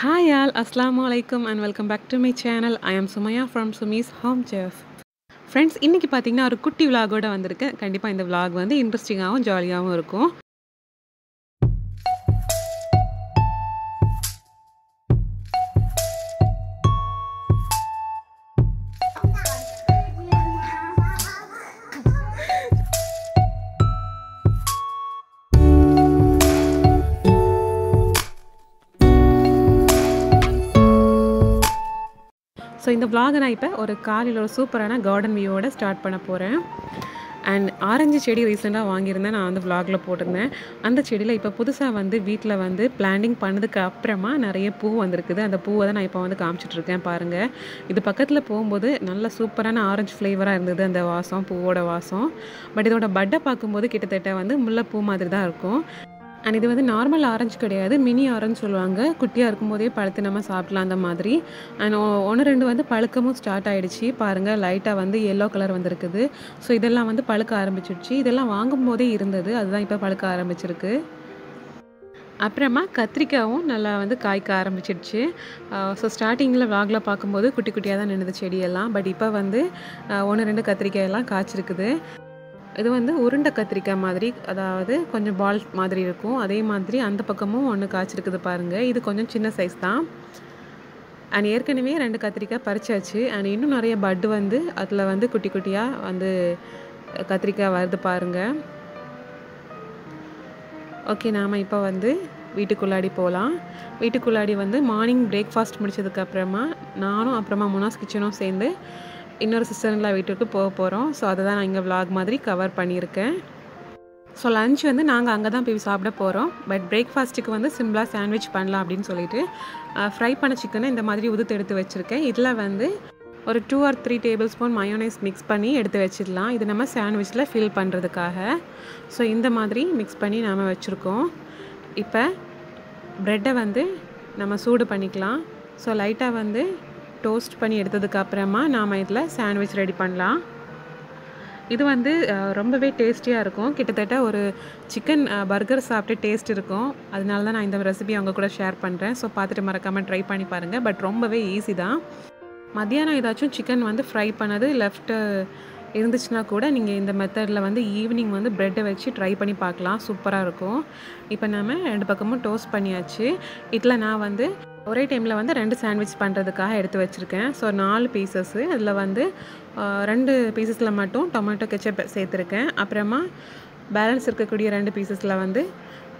Hi all அஸ்லாம் வலைக்கம் and welcome back to my channel I am Sumaiya from Sumi's home Chef. Friends இன்றைக்கி பார்த்தீங்கன்னா ஒரு குட்டி விலாகோட வந்திருக்கேன் கண்டிப்பாக இந்த விலாக் வந்து இன்ட்ரெஸ்டிங்காகவும் ஜாலியாகவும் இருக்கும். ஸோ இந்த விலாகை நான் இப்போ ஒரு காலையில் ஒரு சூப்பரான கார்டன் வியூவோட ஸ்டார்ட் பண்ண போகிறேன் அண்ட் ஆரஞ்சு செடி ரீசெண்டாக வாங்கியிருந்தேன். நான் வந்து விலாகில் போட்டிருந்தேன். அந்த செடியில் இப்போ புதுசாக வந்து வீட்டில் வந்து பிளான்டிங் பண்ணதுக்கு அப்புறமா நிறைய பூ வந்திருக்குது. அந்த பூவை தான் நான் இப்போ வந்து காமிச்சிட்ருக்கேன் பாருங்கள் இது பக்கத்தில் போகும்போது நல்ல சூப்பரான ஆரஞ்சு ஃப்ளேவராக இருந்தது. அந்த வாசம் பூவோட வாசம். பட் இதோட பட்டை பார்க்கும்போது கிட்டத்தட்ட வந்து முல்லைப்பூ மாதிரி தான் இருக்கும். அண்ட் இது வந்து நார்மல் ஆரஞ்சு கிடையாது மினி ஆரஞ்சு சொல்லுவாங்க. குட்டியாக இருக்கும்போதே பழுத்து நம்ம சாப்பிட்லாம் அந்த மாதிரி. அண்ட் ஒன்று ரெண்டு வந்து பழுக்கமும் ஸ்டார்ட் ஆகிடுச்சு பாருங்கள் லைட்டாக வந்து எல்லோ கலர் வந்திருக்குது. ஸோ இதெல்லாம் வந்து பழுக்க ஆரம்பிச்சிடுச்சு. இதெல்லாம் வாங்கும்போதே இருந்தது. அதுதான் இப்போ பழுக்க ஆரம்பிச்சிருக்கு. அப்புறமா கத்திரிக்காயும் நல்லா வந்து காய்க்க ஆரம்பிச்சிடுச்சு. ஸோ ஸ்டார்டிங்கில் வாகில் பார்க்கும்போது குட்டி குட்டியாக தான் நின்றுது செடியெல்லாம். பட் இப்போ வந்து ஒன்று ரெண்டு கத்திரிக்காயெல்லாம் காய்ச்சிருக்குது. இது வந்து உருண்டை கத்திரிக்காய் மாதிரி அதாவது கொஞ்சம் பால் மாதிரி இருக்கும். அதே மாதிரி அந்த பக்கமும் ஒன்று காய்ச்சிருக்குது பாருங்கள் இது கொஞ்சம் சின்ன சைஸ் தான். அண்ட் ஏற்கனவே ரெண்டு கத்திரிக்காய் பறிச்சாச்சு. அண்ட் இன்னும் நிறைய பட்டு வந்து அதில் வந்து குட்டி குட்டியாக வந்து கத்திரிக்காய் வருது பாருங்கள் ஓகே நாம் இப்போ வந்து வீட்டுக்குள்ளாடி போகலாம் வீட்டுக்குள்ளாடி வந்து மார்னிங் பிரேக்ஃபாஸ்ட் முடிச்சதுக்கப்புறமா நானும் அப்புறமா முனாஸ் கிச்சனும் சேர்ந்து இன்னொரு சிஸ்டர்லாம் வீட்டுக்கு போக போகிறோம் ஸோ அதை தான் நான் இங்கே விலாக் மாதிரி கவர் பண்ணியிருக்கேன். ஸோ லஞ்ச் வந்து நாங்கள் அங்கே தான் போய் சாப்பிட போகிறோம் பட் பிரேக்ஃபாஸ்ட்டுக்கு வந்து சிம்பிளாக சாண்ட்விச் பண்ணலாம் அப்படின்னு சொல்லிட்டு ஃப்ரை பண்ண சிக்கனை இந்த மாதிரி உதுத்து எடுத்து வச்சுருக்கேன். இதில் வந்து ஒரு two or three tablespoon mayonnaise mix பண்ணி எடுத்து வச்சிடலாம். இது நம்ம சாண்ட்விச்சில் ஃபில் பண்ணுறதுக்காக ஸோ இந்த மாதிரி மிக்ஸ் பண்ணி நாம் வச்சுருக்கோம். இப்போ ப்ரெட்டை வந்து நம்ம சூடு பண்ணிக்கலாம். ஸோ லைட்டாக வந்து டோஸ்ட் பண்ணி எடுத்ததுக்கப்புறமா நாம் இதில் சாண்ட்விச் ரெடி பண்ணலாம். இது வந்து ரொம்பவே டேஸ்டியாக இருக்கும். கிட்டத்தட்ட ஒரு சிக்கன் பர்கர் சாப்பிட்டு டேஸ்ட் இருக்கும். அதனால தான் நான் இந்த ரெசிபி அவங்க கூட ஷேர் பண்ணுறேன் ஸோ பார்த்துட்டு மறக்காமல் ட்ரை பண்ணி பாருங்கள் பட் ரொம்பவே ஈஸி தான். மத்தியானம் ஏதாச்சும் சிக்கன் வந்து ஃப்ரை பண்ணது லெஃப்ட்டு இருந்துச்சுன்னா கூட நீங்கள் இந்த மெத்தடில் வந்து ஈவினிங் வந்து ப்ரெட்டை வச்சு ட்ரை பண்ணி பார்க்கலாம். சூப்பராக இருக்கும். இப்போ நம்ம ரெண்டு பக்கமும் டோஸ்ட் பண்ணியாச்சு. இதில் நான் வந்து ஒரே டைமில் வந்து ரெண்டு சாண்ட்விச் பண்ணுறதுக்காக எடுத்து வச்சுருக்கேன். ஸோ நாலு பீசஸ்ஸு அதில் வந்து ரெண்டு பீசஸில் மட்டும் டொமேட்டோ கெச்சப் சேர்த்துருக்கேன். அப்புறமா பேலன்ஸ் இருக்கக்கூடிய ரெண்டு பீசஸில் வந்து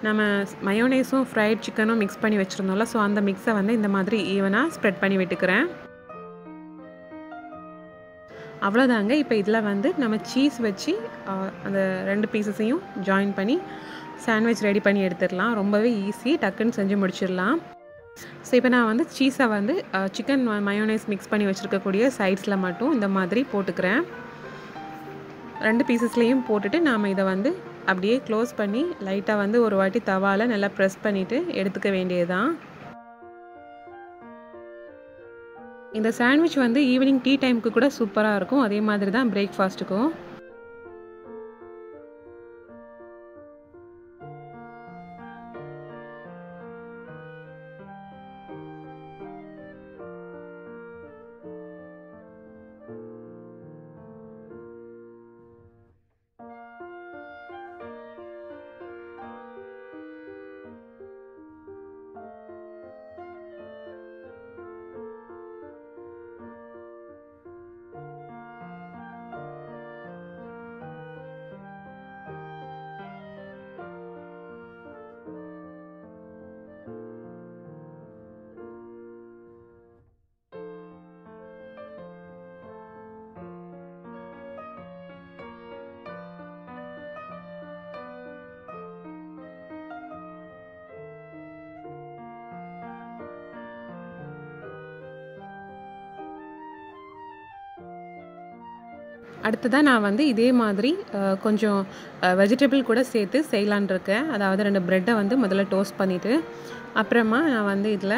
நம்ம மயோனைஸும் ஃப்ரைட் சிக்கனும் மிக்ஸ் பண்ணி வச்சுருந்தோம்ல. ஸோ அந்த மிக்ஸை வந்து இந்த மாதிரி ஈவனாக ஸ்ப்ரெட் பண்ணி விட்டுக்கிறேன். அவ்வளோதாங்க இப்போ இதில் வந்து நம்ம சீஸ் வச்சு அந்த ரெண்டு பீசஸையும் ஜாயின் பண்ணி சாண்ட்விச் ரெடி பண்ணி எடுத்துடலாம். ரொம்பவே ஈஸி டக்குன்னு செஞ்சு முடிச்சிடலாம். ஸோ இப்போ நான் வந்து சீஸை வந்து சிக்கன் மயோனைஸ் மிக்ஸ் பண்ணி வச்சுருக்கக்கூடிய சைட்ஸில் மட்டும் இந்த மாதிரி போட்டுக்கிறேன். ரெண்டு பீசஸ்லேயும் போட்டுட்டு நாம் இதை வந்து அப்படியே க்ளோஸ் பண்ணி லைட்டாக வந்து ஒரு வாட்டி தவாவில் நல்லா ப்ரெஸ் பண்ணிவிட்டு எடுத்துக்க வேண்டியதுதான். இந்த சாண்ட்விச் வந்து ஈவினிங் டீ டைமுக்கு கூட சூப்பராக இருக்கும். அதே மாதிரி தான் பிரேக்ஃபாஸ்ட்டுக்கும் அடுத்ததாக நான் வந்து இதே மாதிரி கொஞ்சம் வெஜிடபிள் கூட சேர்த்து செய்யலான் இருக்கேன். அதாவது ரெண்டு ப்ரெட்டை வந்து முதல்ல டோஸ்ட் பண்ணிவிட்டு அப்புறமா நான் வந்து இதில்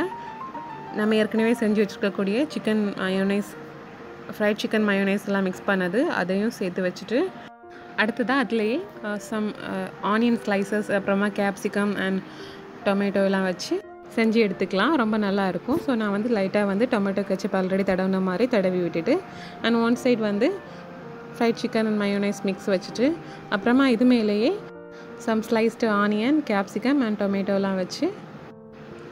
நம்ம ஏற்கனவே செஞ்சு வச்சுருக்கக்கூடிய chicken mayonnaise fried chicken mayonnaise எல்லாம் மிக்ஸ் பண்ணது அதையும் சேர்த்து வச்சுட்டு அடுத்ததாக அதுலேயே சம் ஆனியன் ஸ்லைசஸ் அப்புறமா கேப்சிகம் அண்ட் டொமேட்டோ எல்லாம் வச்சு செஞ்சு எடுத்துக்கலாம். ரொம்ப நல்லா இருக்கும். ஸோ நான் வந்து லைட்டாக வந்து டொமேட்டோ கச்சப் ஆல்ரெடி தடவுன மாதிரி தடவி விட்டுட்டு அண்ட் ஒன் சைட் வந்து fried chicken and mayonnaise mix வச்சுட்டு அப்புறமா இது மேலேயே some sliced onion capsicum and டொமேட்டோலாம் வச்சு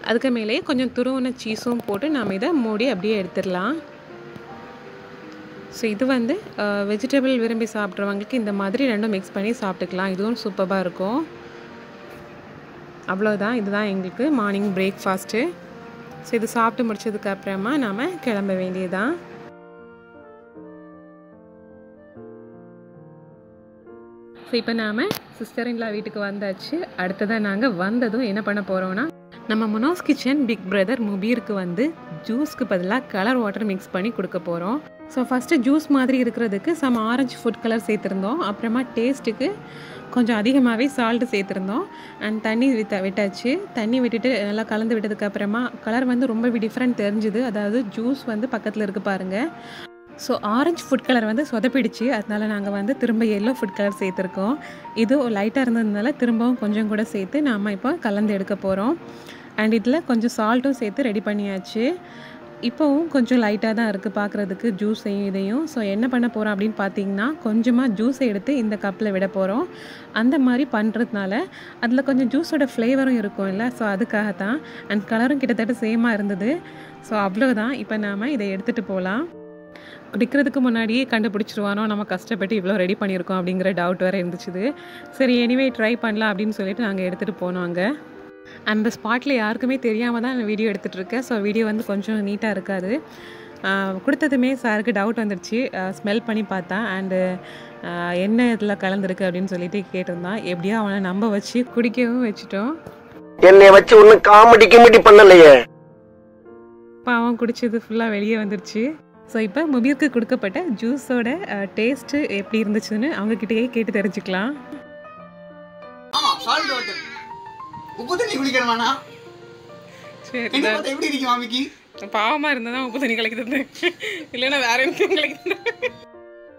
அதுக்கு மேலேயே கொஞ்சம் துருவன சீஸும் போட்டு நாம் இதை மூடி அப்படியே எடுத்துடலாம். ஸோ இது வந்து வெஜிடபிள் விரும்பி சாப்பிட்றவங்களுக்கு இந்த மாதிரி ரெண்டும் மிக்ஸ் பண்ணி சாப்பிட்டுக்கலாம். இதுவும் சூப்பராக இருக்கும். அவ்வளோதான் இதுதான் எங்களுக்கு மார்னிங் பிரேக்ஃபாஸ்ட்டு ஸோ இது சாப்பிட்டு முடிச்சதுக்கு அப்புறமா நாம் கிளம்ப வேண்டியதுதான். ஸோ இப்போ நாம் சிஸ்டர் இன்லா வீட்டுக்கு வந்தாச்சு. அடுத்ததாக நாங்கள் வந்ததும் என்ன பண்ண போகிறோன்னா நம்ம மொனோஸ் கிச்சன் பிக் பிரதர் முபீருக்கு வந்து ஜூஸ்க்கு பதிலாக கலர் வாட்டர் மிக்ஸ் பண்ணி கொடுக்க போகிறோம் ஸோ ஃபஸ்ட்டு ஜூஸ் மாதிரி இருக்கிறதுக்கு சம் ஆரஞ்சு ஃபுட் கலர் சேர்த்துருந்தோம். அப்புறமா டேஸ்ட்டுக்கு கொஞ்சம் அதிகமாகவே சால்ட்டு சேர்த்துருந்தோம். அண்ட் தண்ணி வித்த விட்டாச்சு. தண்ணி விட்டுட்டு நல்லா கலந்து விட்டதுக்கப்புறமா கலர் வந்து ரொம்ப டிஃப்ரெண்ட் தெரிஞ்சுது. அதாவது ஜூஸ் வந்து பக்கத்தில் இருக்குது பாருங்கள் ஸோ ஆரஞ்சு ஃபுட் கலர் வந்து சொதப்பிடுச்சு. அதனால் நாங்கள் வந்து திரும்ப எல்லோ ஃபுட் கலர் சேர்த்துருக்கோம். இது லைட்டாக இருந்ததுனால திரும்பவும் கொஞ்சம் கூட சேர்த்து நாம் இப்போ கலந்து எடுக்க போகிறோம் அண்ட் இதில் கொஞ்சம் சால்ட்டும் சேர்த்து ரெடி பண்ணியாச்சு. இப்போவும் கொஞ்சம் லைட்டாக தான் இருக்குது பார்க்குறதுக்கு ஜூஸையும் இதையும். ஸோ என்ன பண்ண போகிறோம் அப்படின்னு பார்த்தீங்கன்னா கொஞ்சமாக ஜூஸை எடுத்து இந்த கப்பில் விட போகிறோம் அந்த மாதிரி பண்ணுறதுனால அதில் கொஞ்சம் ஜூஸோட ஃப்ளேவரும் இருக்கும் இல்லை ஸோ அதுக்காக தான் அண்ட் கலரும் கிட்டத்தட்ட சேமாக இருந்தது. ஸோ அவ்வளோதான் இப்போ நாம் இதை எடுத்துகிட்டு போகலாம் குடிக்கிறதுக்கு முன்னாடியே கண்டுபிடிச்சிருவானோ? நம்ம கஷ்டப்பட்டு இவ்வளோ ரெடி பண்ணியிருக்கோம் அப்படிங்கிற டவுட் வேறு இருந்துச்சு சரி எனிவே ட்ரை பண்ணலாம் அப்படின்னு சொல்லிட்டு நாங்கள் எடுத்துகிட்டு போனோம் அங்கே. அந்த ஸ்பாட்டில் யாருக்குமே தெரியாமல் தான் நான் வீடியோ எடுத்துகிட்டு இருக்கேன். ஸோ வீடியோ வந்து கொஞ்சம் நீட்டாக இருக்காது. கொடுத்ததுமே சாருக்கு டவுட் வந்துடுச்சு ஸ்மெல் பண்ணி பார்த்தேன். அண்டு என்ன இதில் கலந்துருக்கு அப்படின்னு சொல்லிட்டு கேட்டிருந்தான். எப்படியோ அவனை நம்ப வச்சு குடிக்கவும் வச்சுட்டோம். என்னை வச்சு ஒன்னும் காமெடி கிமெடி பண்ணலையே. இப்போ அவன் குடிச்சது ஃபுல்லாக வெளியே வந்துருச்சு. ஸோ இப்போ முபீருக்கு கொடுக்கப்பட்ட ஜூஸோட டேஸ்ட்டு எப்படி இருந்துச்சுன்னு அவங்கக்கிட்டயே கேட்டு தெரிஞ்சுக்கலாம். உப்பு தண்ணி குடிக்கணுமாண்ணா? சரி எப்படி இருக்கு மாமிக்கு பாவமாக இருந்தால் தான் உப்பு தண்ணி கலக்குது இல்லைன்னா வேற எதுவும் கலக்குது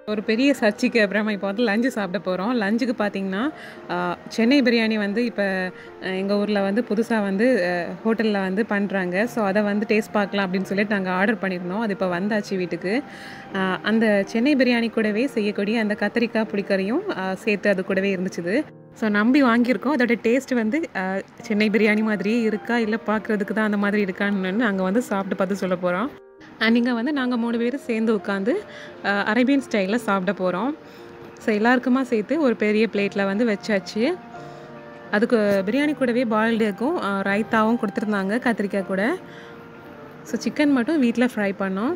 ஒரு பெரிய சர்ச்சைக்கு அப்புறமா இப்போ வந்து லஞ்சு சாப்பிட போகிறோம் லஞ்சுக்கு பார்த்தீங்கன்னா சென்னை பிரியாணி வந்து இப்போ எங்கள் ஊரில் வந்து புதுசாக வந்து ஹோட்டலில் வந்து பண்ணுறாங்க ஸோ அதை வந்து டேஸ்ட் பார்க்கலாம் அப்படின்னு சொல்லிட்டு நாங்கள் ஆர்டர் பண்ணியிருந்தோம் அது இப்போ வந்தாச்சு வீட்டுக்கு. அந்த சென்னை பிரியாணி கூடவே செய்யக்கூடிய அந்த கத்திரிக்காய் புளிக்கறியும் சேர்த்து அது கூடவே இருந்துச்சுது. ஸோ நம்பி வாங்கியிருக்கோம். அதோட டேஸ்ட் வந்து சென்னை பிரியாணி மாதிரியே இருக்கா? இல்லை பார்க்குறதுக்கு தான் அந்த மாதிரி இருக்கான்னு நாங்கள் வந்து சாப்பிட்டு பார்த்து சொல்ல போகிறோம் அண்ட் இங்கே வந்து நாங்கள் மூணு பேரும் சேர்ந்து உட்காந்து அரேபியன் ஸ்டைலில் சாப்பிட போகிறோம் ஸோ எல்லாருக்குமா சேர்த்து ஒரு பெரிய பிளேட்டில் வந்து வச்சாச்சு. அதுக்கு பிரியாணி கூடவே பாயில்டுக்கும் ரைத்தாவும் கொடுத்துருந்தாங்க கத்திரிக்காய் கூட. ஸோ சிக்கன் மட்டும் வீட்டில் ஃப்ரை பண்ணோம்.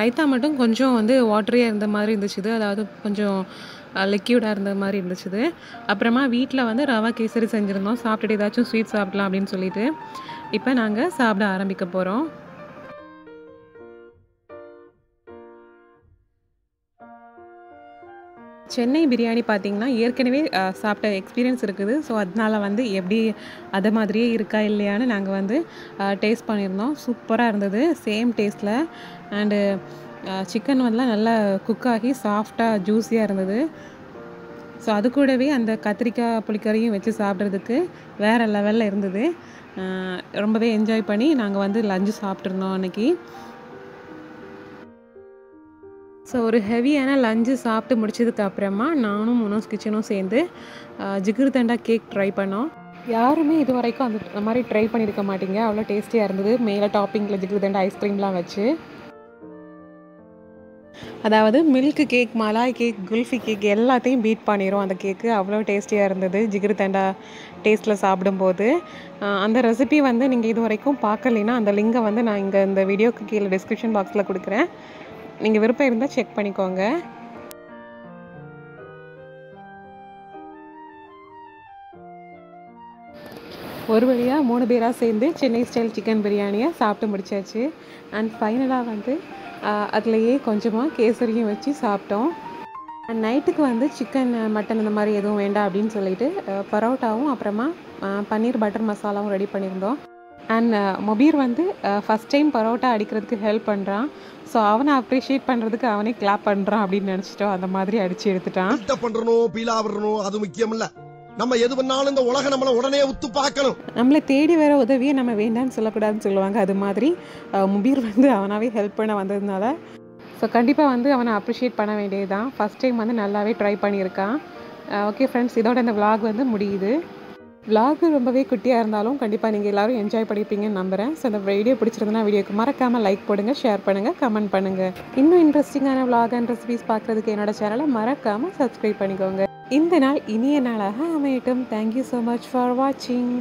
ரைத்தா மட்டும் கொஞ்சம் வந்து வாட்டரியாக இருந்த மாதிரி இருந்துச்சுது. அதாவது கொஞ்சம் லிக்யூடாக இருந்த மாதிரி இருந்துச்சுது. அப்புறமா வீட்டில் வந்து ரவா கேசரி செஞ்சுருந்தோம். சாப்பிட்டுட்டு ஏதாச்சும் ஸ்வீட் சாப்பிடலாம் அப்படின்னு சொல்லிட்டு. இப்போ நாங்கள் சாப்பிட ஆரம்பிக்க போகிறோம் சென்னை பிரியாணி பார்த்திங்கன்னா ஏற்கனவே சாப்பிட்ட எக்ஸ்பீரியன்ஸ் இருக்குது. ஸோ அதனால வந்து எப்படி அதை மாதிரியே இருக்கா இல்லையான்னு நாங்கள் வந்து டேஸ்ட் பண்ணியிருந்தோம். சூப்பராக இருந்தது. சேம் டேஸ்ட்டில் அண்டு சிக்கன் வந்து நல்லா குக் ஆகி சாஃப்டாக ஜூஸியாக இருந்தது. ஸோ அது கூடவே அந்த கத்திரிக்காய் புளிக்கறியும் வச்சு சாப்பிட்றதுக்கு வேறு லெவலில் இருந்தது. ரொம்பவே என்ஜாய் பண்ணி நாங்கள் வந்து லஞ்சு சாப்பிட்ருந்தோம் அன்னைக்கு. ஸோ ஒரு ஹெவியான லஞ்சு சாப்பிட்டு முடிச்சதுக்கு அப்புறமா நானும் முனோஸ் கிச்சனும் சேர்ந்து ஜிகிர் ஜிகிரு தண்டா கேக் ட்ரை பண்ணோம். யாருமே இது வரைக்கும் அந்த மாதிரி ட்ரை பண்ணியிருக்க மாட்டீங்க. அவ்வளோ டேஸ்டியாக இருந்தது. மேலே டாப்பிங்கில் ஜிகிரு தண்டா ஐஸ்கிரீம்லாம் வச்சு. அதாவது milk cake malai cake kulfi cake எல்லாத்தையும் பீட் பண்ணிடும் அந்த கேக்கு அவ்வளோ டேஸ்டியாக இருந்தது ஜிகிரு தண்டா டேஸ்ட்டில் சாப்பிடும்போது. அந்த ரெசிபி வந்து நீங்கள் இது வரைக்கும் பார்க்கலைன்னா அந்த லிங்கை வந்து நான் இங்கே இந்த வீடியோக்கு கீழே டிஸ்கிரிப்ஷன் பாக்ஸில் கொடுக்குறேன். நீங்கள் விருப்பம் இருந்தால் செக் பண்ணிக்கோங்க. ஒரு வழியாக மூணு பேராக சேர்ந்து சென்னை ஸ்டைல் சிக்கன் பிரியாணியை சாப்பிட்டு முடிச்சாச்சு. அண்ட் ஃபைனலாக வந்து அதுலேயே கொஞ்சமாக கேசரியும் வச்சு சாப்பிட்டோம். அண்ட் நைட்டுக்கு வந்து சிக்கன் மட்டன் இந்த மாதிரி எதுவும் வேண்டாம் அப்படின்னு சொல்லிட்டு பரோட்டாவும் அப்புறமா பன்னீர் பட்டர் மசாலாவும் ரெடி பண்ணியிருந்தோம். அண்ட் மொபீர் வந்து ஃபஸ்ட் டைம் பரோட்டா அடிக்கிறதுக்கு ஹெல்ப் பண்ணுறான் ஸோ அவனை அப்ரிஷியேட் பண்ணுறதுக்கு அவனே கிளாப் பண்ணுறான் அப்படின்னு நினச்சிட்டோம். அந்த மாதிரி அடித்து எடுத்துட்டான். பில்டப் பண்றணும் பீலா விடணும் அது முக்கியம் இல்ல நம்ம எது பண்ணாலும் இந்த உலகம் நம்மள உடனே உத்து பார்க்கணும். நம்மளை தேடி வர உதவியை நம்ம வேண்டாம்னு சொல்லக்கூடாதுன்னு சொல்லுவாங்க. அது மாதிரி அஹ், முபீர் வந்து அவனாவே ஹெல்ப் பண்ண வந்ததுனால. ஸோ கண்டிப்பாக வந்து அவனை அப்ரிஷியேட் பண்ண வேண்டியது தான் ஃபஸ்ட் டைம் வந்து நல்லாவே ட்ரை பண்ணியிருக்கான். ஓகே ஃப்ரெண்ட்ஸ் இதோட இந்த vlog வந்து முடியுது. Vlog ரொம்பவே குட்டியாக இருந்தாலும் கண்டிப்பாக நீங்கள் எல்லோரும் என்ஜாய் பண்ணிப்பீங்கன்னு நம்புகிறேன் ஸோ இந்த வீடியோ பிடிச்சிருந்தனா வீடியோக்கு மறக்காமல் லைக் போடுங்க ஷேர் பண்ணுங்கள் கமெண்ட் பண்ணுங்கள் இன்னும் இன்ட்ரெஸ்டிங்கான விலாக் அண்ட் ரெசிபிஸ் பார்க்குறதுக்கு என்னோட சேனலை மறக்காமல் சப்ஸ்கிரைப் பண்ணிக்கோங்க. இந்த நாள் இனிய நாளாக அமையட்டும். தேங்க்யூ ஸோ மச் ஃபார் வாட்சிங்